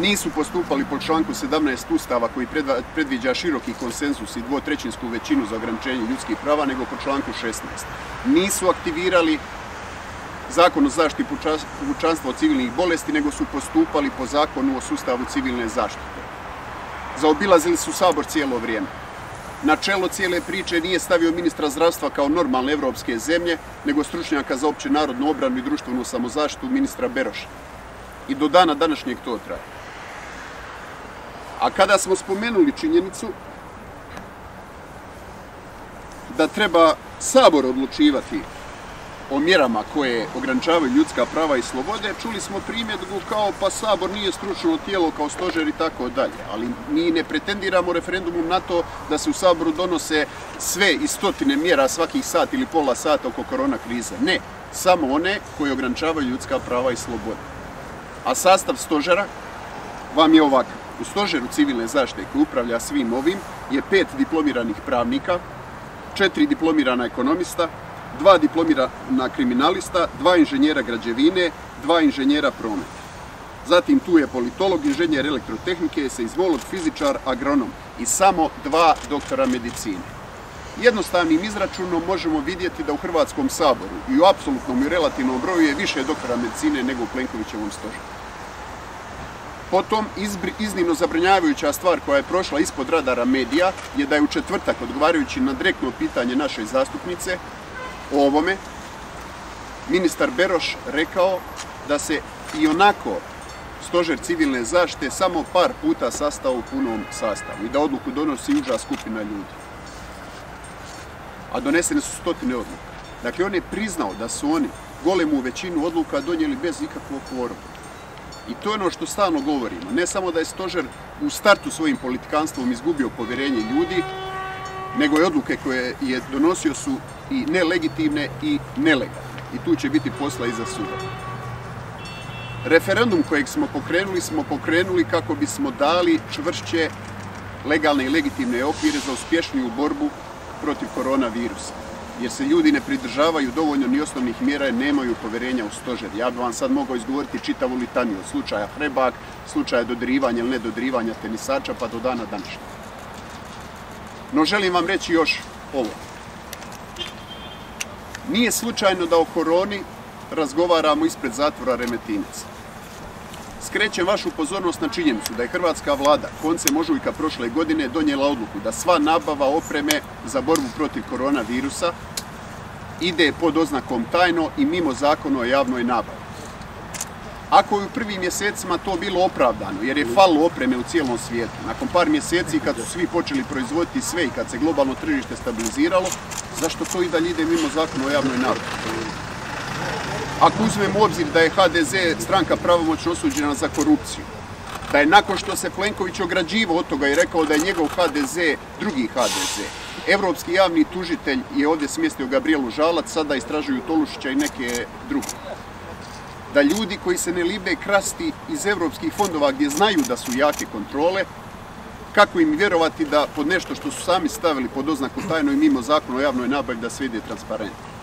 nisu postupali po članku 17 Ustava koji predviđa široki konsenzus i dvotrećinsku većinu za ograničenje ljudskih prava, nego po članku 16. Nisu aktivirali zakon o zaštiti pučanstva od civilnih bolesti, nego su postupali po zakonu o sustavu civilne zaštite. Zaobilazili su sabor cijelo vrijeme. Na čelo cijele priče nije stavio ministra zdravstva kao normalne evropske zemlje, nego stručnjaka za opće narodnu obranu i društvenu samozaštitu ministra Beroša. I do dana današnjeg to traje. A kada smo spomenuli činjenicu da treba sabor odlučivati o mjerama koje ograničavaju ljudska prava i slobode, čuli smo primjedbu kao pa sabor nije stručno tijelo kao stožer i tako dalje. Ali mi ne pretendiramo referendumom na to da se u saboru donose sve i stotine mjera svakih sat ili pola sata oko korona krize. Ne, samo one koje ograničavaju ljudska prava i slobode. A sastav stožera vam je ovakav. U stožeru civilne zaštite koji upravlja svim ovim je pet diplomiranih pravnika, četiri diplomirana ekonomista, dva diplomirana kriminalista, dva inženjera građevine, dva inženjera prometa. Zatim tu je politolog, inženjer elektrotehnike, seizmolog, fizičar, agronom i samo dva doktora medicine. Jednostavnim izračunom možemo vidjeti da u Hrvatskom saboru i u apsolutnom i relativnom broju je više doktora medicine nego u Plenkovićevom stožaru. Potom, iznimno zabrinjavajuća stvar koja je prošla ispod radara medija je da je u četvrtak, odgovarajući na direktno pitanje naše zastupnice, o ovome, ministar Beroš rekao da se i onako stožer civilne zaštite samo par puta sastao u punom sastavu i da odluku donosi uža skupina ljudi. A donesene su stotine odluka. Dakle, on je priznao da su oni golemu većinu odluka donijeli bez ikakvog kvoruma. I to je ono što stalno govorimo. Ne samo da je stožer u startu svojim politikanstvom izgubio povjerenje ljudi, nego je odluke koje je donosio su i nelegitimne i nelegalne. I tu će biti posla iza suda. Referendum kojeg smo pokrenuli, smo pokrenuli kako bismo dali čvršće legalne i legitimne okvire za uspješniju borbu protiv koronavirusa. Jer se ljudi ne pridržavaju dovoljno ni osnovnih mjera nemaju povjerenja u stožer. Ja bi vam sad mogao izgovoriti čitavu litaniju od slučaja Hrebak, slučaja dodirivanja ili nedodrivanja tenisača pa do dana današnjeg. No želim vam reći još ovo. Nije slučajno da o koroni razgovaramo ispred zatvora Remetinec. Skrećem vašu pozornost na činjenicu da je hrvatska vlada koncem ožujka prošle godine donijela odluku da sva nabava opreme za borbu protiv koronavirusa ide pod oznakom tajno i mimo zakona o javnoj nabavi. Ako je u prvim mjesecima to bilo opravdano, jer je falilo opreme u cijelom svijetu, nakon par mjeseci kad su svi počeli proizvoditi sve i kad se globalno tržište stabiliziralo, zašto to i dalje ide mimo zakona o javnoj nabavi? Ako uzmemo obzir da je HDZ stranka pravomoćno osuđena za korupciju, da je nakon što se Plenković ograđivao od toga i rekao da je njegov HDZ drugi HDZ, Evropski javni tužitelj je ovdje smjestio Gabrielu Žalac, sada istražuju Tolušića i neke druge da ljudi koji se ne libe krasti iz europskih fondova gdje znaju da su jake kontrole, kako im vjerovati da pod nešto što su sami stavili pod oznaku tajno i mimo zakona o javnoj nabavi da sve ide transparentno.